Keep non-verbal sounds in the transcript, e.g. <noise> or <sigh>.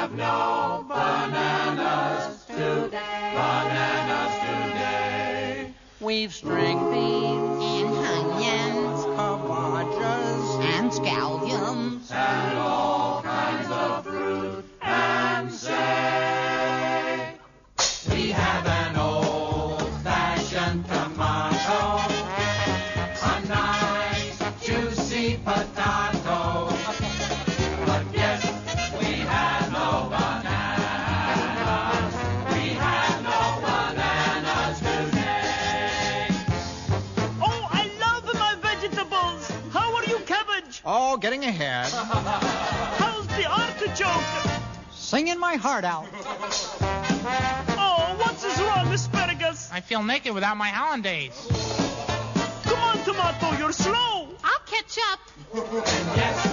have no bananas today. Bananas today. We've string beans Oh, getting ahead. <laughs> How's the artichoke? Singing my heart out. Oh, what's is wrong, asparagus? I feel naked without my hollandaise. Come on, tomato, you're slow. I'll catch up yes, we have no